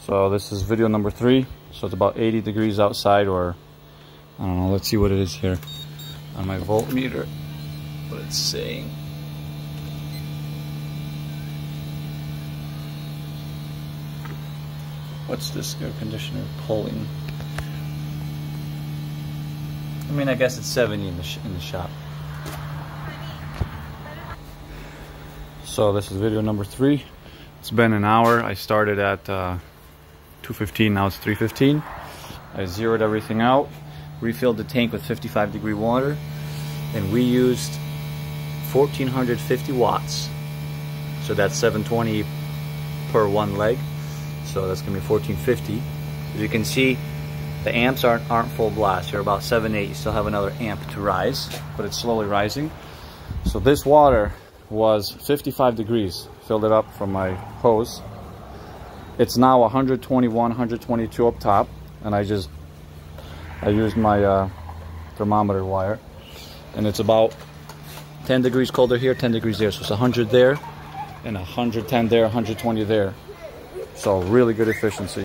So this is video number three. So it's about 80 degrees outside or, I don't know, let's see what it is here on my voltmeter. What it's saying. What's this air conditioner pulling? I mean, I guess it's 70 in the, in the shop. So this is video number three. It's been an hour. I started at uh, 2.15, now it's 3.15. I zeroed everything out, refilled the tank with 55 degree water, and we used 1450 watts. So that's 720 per one leg. So that's gonna be 1450. As you can see, the amps aren't, aren't full blast. You're about 7, 8. You still have another amp to rise, but it's slowly rising. So this water was 55 degrees. Filled it up from my hose. It's now 121, 122 up top. And I just, I used my uh, thermometer wire. And it's about 10 degrees colder here, 10 degrees there. So it's 100 there and 110 there, 120 there. So really good efficiency.